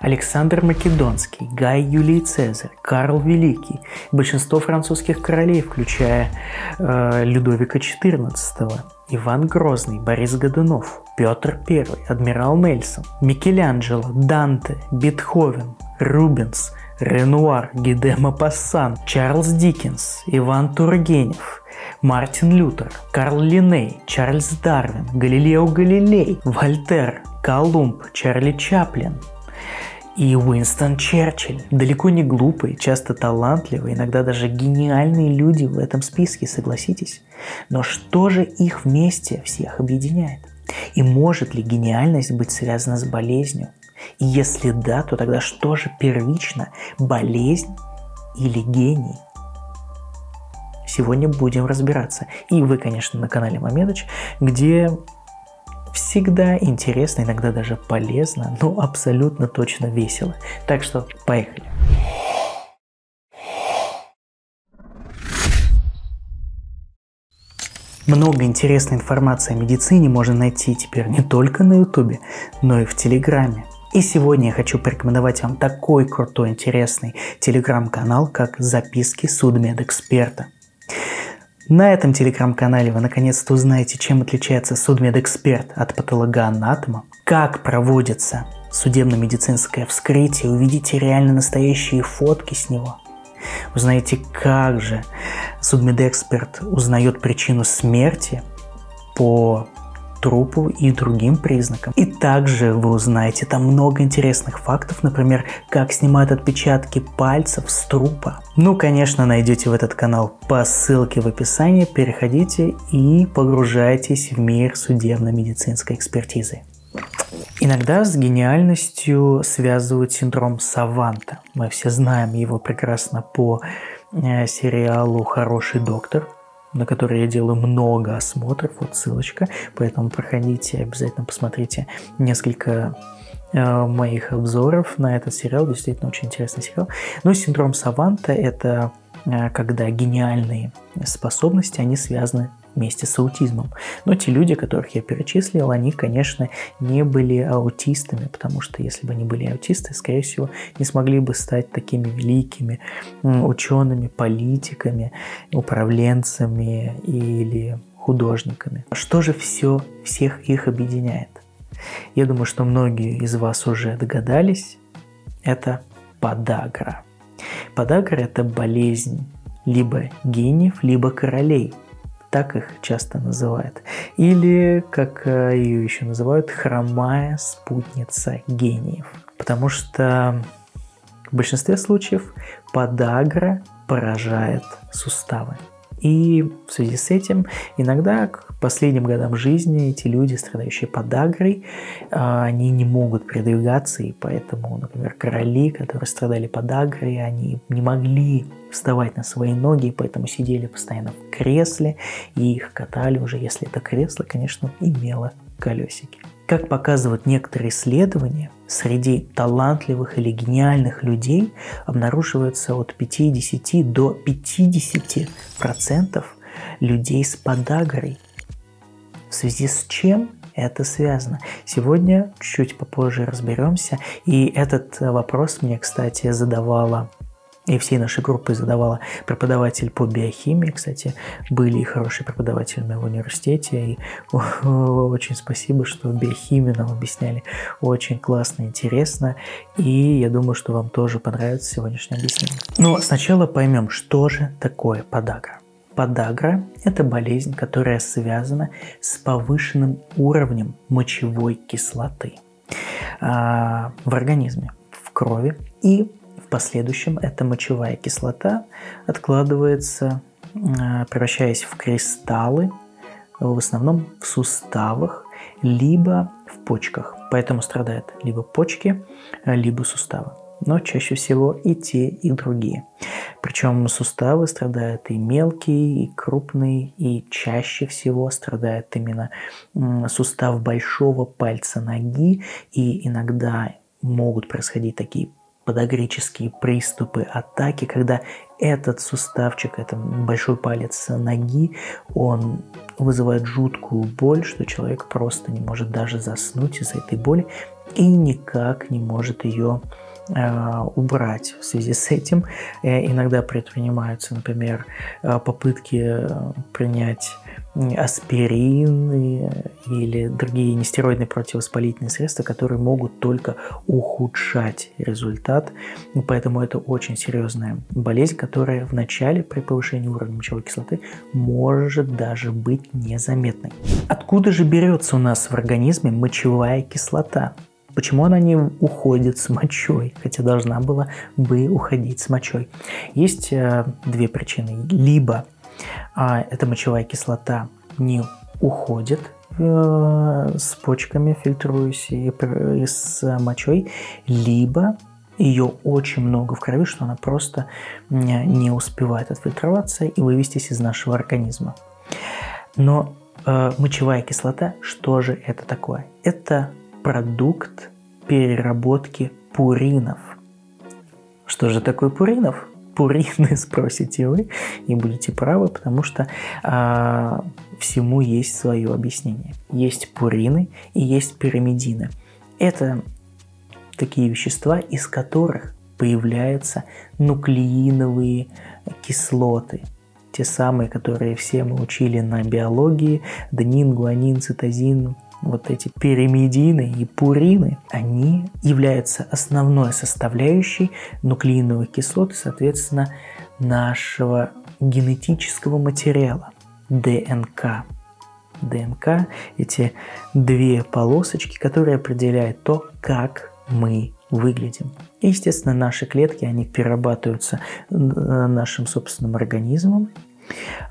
Александр Македонский, Гай Юлий Цезарь, Карл Великий, большинство французских королей, включая э, Людовика XIV, Иван Грозный, Борис Годунов, Петр I, адмирал Нельсон, Микеланджело, Данте, Бетховен, Рубенс, Ренуар, Гиде Мапассан, Чарльз Диккенс, Иван Тургенев, Мартин Лютер, Карл Линней, Чарльз Дарвин, Галилео Галилей, Вольтер, Колумб, Чарли Чаплин, и Уинстон Черчилль. Далеко не глупые, часто талантливые, иногда даже гениальные люди в этом списке, согласитесь. Но что же их вместе всех объединяет? И может ли гениальность быть связана с болезнью? И если да, то тогда что же первично, болезнь или гений? Сегодня будем разбираться. И вы, конечно, на канале Мамедыч, где всегда интересно, иногда даже полезно, но абсолютно точно весело. Так что поехали. Много интересной информации о медицине можно найти теперь не только на ютубе, но и в телеграме. И сегодня я хочу порекомендовать вам такой крутой, интересный телеграм-канал, как «Записки судмедэксперта». На этом телеграм-канале вы наконец-то узнаете, чем отличается судмедэксперт от патологоанатома, как проводится судебно-медицинское вскрытие, увидите реально настоящие фотки с него. Узнаете, как же судмедэксперт узнает причину смерти по трупу и другим признакам. И также вы узнаете там много интересных фактов, например, как снимают отпечатки пальцев с трупа. Ну, конечно, найдете в этот канал по ссылке в описании, переходите и погружайтесь в мир судебно-медицинской экспертизы. Иногда с гениальностью связывают синдром Саванта. Мы все знаем его прекрасно по э, сериалу «Хороший доктор», на который я делаю много осмотров, вот ссылочка, поэтому проходите, обязательно посмотрите несколько э, моих обзоров на этот сериал, действительно очень интересный сериал. Но синдром Саванта – это э, когда гениальные способности, они связаны вместе с аутизмом. Но те люди, которых я перечислил, они, конечно, не были аутистами, потому что если бы они были аутисты, скорее всего, не смогли бы стать такими великими учеными, политиками, управленцами или художниками. Что же все всех их объединяет? Я думаю, что многие из вас уже догадались. Это подагра. Подагра – это болезнь либо гениев, либо королей – так их часто называют. Или, как э, ее еще называют, хромая спутница гениев. Потому что в большинстве случаев подагра поражает суставы. И в связи с этим иногда к последним годам жизни эти люди, страдающие подагрой, а, они не могут передвигаться, и поэтому, например, короли, которые страдали подагрой, они не могли вставать на свои ноги, и поэтому сидели постоянно в кресле, и их катали уже, если это кресло, конечно, имело колесики. Как показывают некоторые исследования, среди талантливых или гениальных людей обнаруживается от 50 до 50 процентов людей с подагрой. В связи с чем это связано? Сегодня чуть попозже разберемся. И этот вопрос мне, кстати, задавала и всей нашей группы задавала преподаватель по биохимии. Кстати, были и хорошие преподаватели в университете. И очень спасибо, что биохимию нам объясняли очень классно, интересно. И я думаю, что вам тоже понравится сегодняшнее объяснение. Но сначала поймем, что же такое подагра. Подагра – это болезнь, которая связана с повышенным уровнем мочевой кислоты а, в организме, в крови и последующем эта мочевая кислота откладывается, э, превращаясь в кристаллы, в основном в суставах, либо в почках. Поэтому страдают либо почки, либо суставы. Но чаще всего и те, и другие. Причем суставы страдают и мелкие, и крупные, и чаще всего страдает именно сустав большого пальца ноги, и иногда могут происходить такие подагрические приступы атаки, когда этот суставчик, это большой палец ноги, он вызывает жуткую боль, что человек просто не может даже заснуть из-за этой боли и никак не может ее убрать. В связи с этим э, иногда предпринимаются, например, э, попытки принять аспирин или другие нестероидные противовоспалительные средства, которые могут только ухудшать результат. Поэтому это очень серьезная болезнь, которая в начале при повышении уровня мочевой кислоты может даже быть незаметной. Откуда же берется у нас в организме мочевая кислота? Почему она не уходит с мочой, хотя должна была бы уходить с мочой? Есть э, две причины. Либо а эта мочевая кислота не уходит э, с почками, фильтруясь и, и с мочой, либо ее очень много в крови, что она просто не успевает отфильтроваться и вывестись из нашего организма. Но э, мочевая кислота, что же это такое? Это продукт переработки пуринов. Что же такое пуринов? пурины, спросите вы, и будете правы, потому что а, всему есть свое объяснение. Есть пурины и есть пирамидины. Это такие вещества, из которых появляются нуклеиновые кислоты. Те самые, которые все мы учили на биологии, денин, гуанин, цитозин, вот эти пиримидины и пурины, они являются основной составляющей нуклеиновых кислот и, соответственно, нашего генетического материала ДНК. ДНК – эти две полосочки, которые определяют то, как мы выглядим. Естественно, наши клетки, они перерабатываются э, нашим собственным организмом,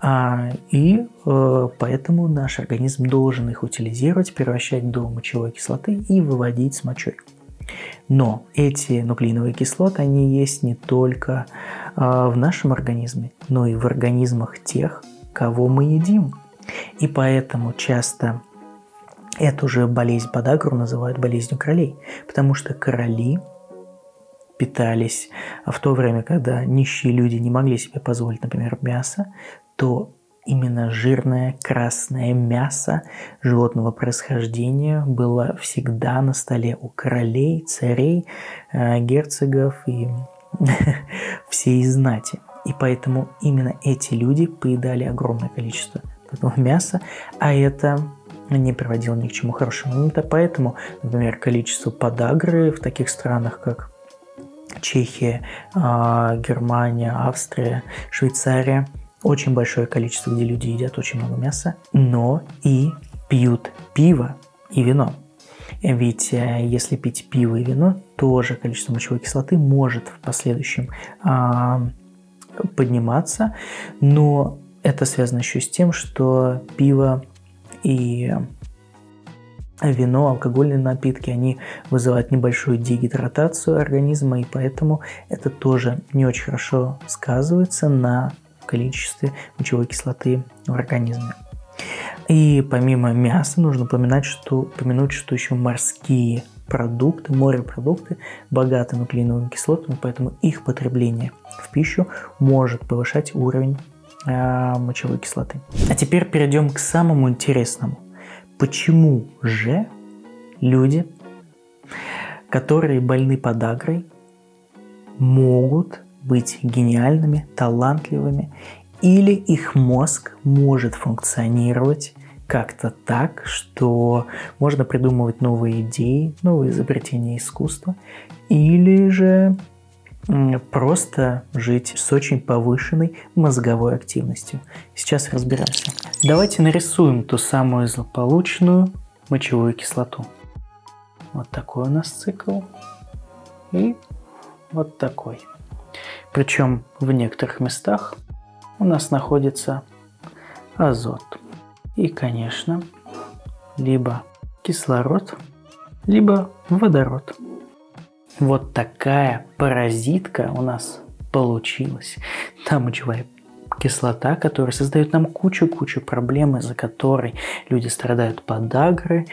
а, и э, поэтому наш организм должен их утилизировать, превращать до мочевой кислоты и выводить с мочой. Но эти нуклеиновые кислоты, они есть не только э, в нашем организме, но и в организмах тех, кого мы едим. И поэтому часто эту же болезнь подагру называют болезнью королей, потому что короли питались в то время, когда нищие люди не могли себе позволить, например, мясо, то именно жирное красное мясо животного происхождения было всегда на столе у королей, царей, э, герцогов и всей знати. И поэтому именно эти люди поедали огромное количество этого мяса, а это не приводило ни к чему хорошему. Именно поэтому, например, количество подагры в таких странах, как Чехия, а, Германия, Австрия, Швейцария. Очень большое количество, где люди едят очень много мяса, но и пьют пиво и вино. Ведь э, если пить пиво и вино, тоже количество мочевой кислоты может в последующем а, подниматься, но это связано еще с тем, что пиво и вино, алкогольные напитки, они вызывают небольшую дегидратацию организма, и поэтому это тоже не очень хорошо сказывается на количестве мочевой кислоты в организме. И помимо мяса нужно упоминать, что, упомянуть, что еще морские продукты, морепродукты богаты нуклеиновыми кислотами, поэтому их потребление в пищу может повышать уровень э, мочевой кислоты. А теперь перейдем к самому интересному. Почему же люди, которые больны подагрой, могут быть гениальными, талантливыми, или их мозг может функционировать как-то так, что можно придумывать новые идеи, новые изобретения искусства, или же просто жить с очень повышенной мозговой активностью. Сейчас разберемся. Давайте нарисуем ту самую злополучную мочевую кислоту. Вот такой у нас цикл. И вот такой. Причем в некоторых местах у нас находится азот. И, конечно, либо кислород, либо водород. Вот такая паразитка у нас получилась. Та мочевая кислота, которая создает нам кучу-кучу проблем, из-за которой люди страдают подагры,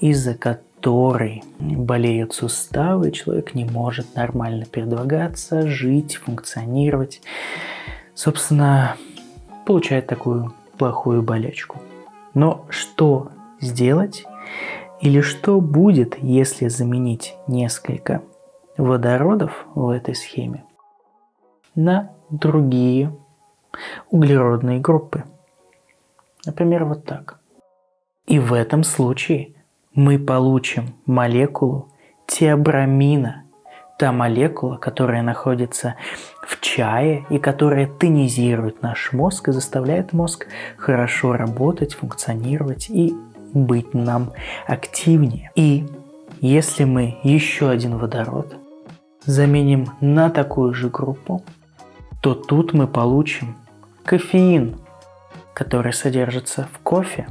из-за которой болеют суставы, человек не может нормально передвигаться, жить, функционировать. Собственно, получает такую плохую болячку. Но что сделать или что будет, если заменить несколько водородов в этой схеме на другие углеродные группы? Например, вот так. И в этом случае мы получим молекулу теобрамина, та молекула, которая находится в чае и которая тонизирует наш мозг и заставляет мозг хорошо работать, функционировать и быть нам активнее. И если мы еще один водород заменим на такую же группу, то тут мы получим кофеин, который содержится в кофе.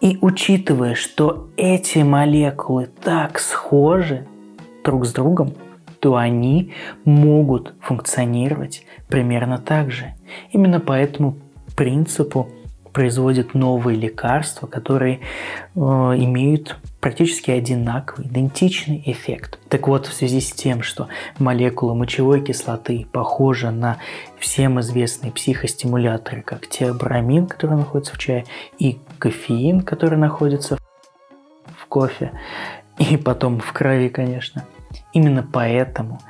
И учитывая, что эти молекулы так схожи друг с другом, то они могут функционировать примерно так же. Именно по этому принципу производят новые лекарства, которые э, имеют практически одинаковый, идентичный эффект. Так вот, в связи с тем, что молекула мочевой кислоты похожа на всем известные психостимуляторы, как теобрамин, который находится в чае, и кофеин, который находится в кофе, и потом в крови, конечно. Именно поэтому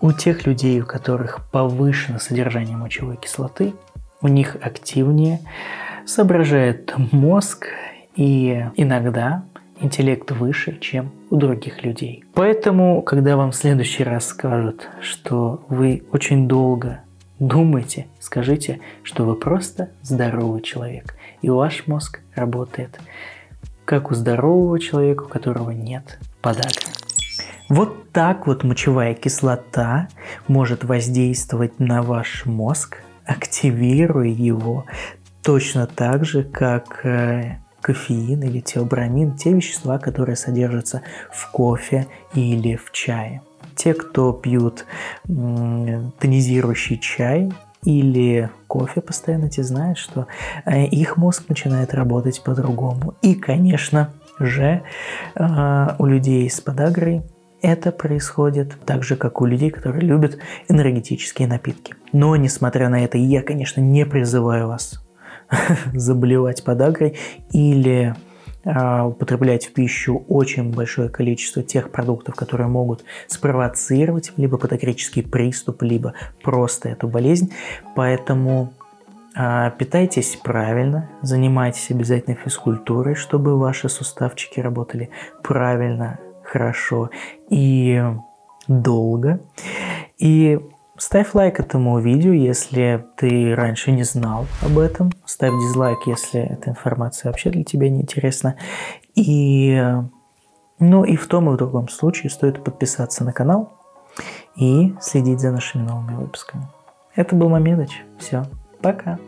у тех людей, у которых повышено содержание мочевой кислоты, у них активнее соображает мозг и иногда интеллект выше, чем у других людей. Поэтому, когда вам в следующий раз скажут, что вы очень долго думаете, скажите, что вы просто здоровый человек, и ваш мозг работает как у здорового человека, у которого нет подагры. Вот так вот мочевая кислота может воздействовать на ваш мозг, активируя его точно так же, как э, кофеин или теобрамин, те вещества, которые содержатся в кофе или в чае. Те, кто пьют тонизирующий чай или кофе постоянно, те знают, что э, их мозг начинает работать по-другому. И, конечно же, э, у людей с подагрой это происходит так же, как у людей, которые любят энергетические напитки. Но, несмотря на это, я, конечно, не призываю вас заболевать подагрой или а, употреблять в пищу очень большое количество тех продуктов, которые могут спровоцировать либо подагрический приступ, либо просто эту болезнь. Поэтому а, питайтесь правильно, занимайтесь обязательно физкультурой, чтобы ваши суставчики работали правильно, хорошо и долго. И ставь лайк этому видео, если ты раньше не знал об этом. Ставь дизлайк, если эта информация вообще для тебя не интересна. И, ну и в том и в другом случае стоит подписаться на канал и следить за нашими новыми выпусками. Это был Мамедыч. Все, пока.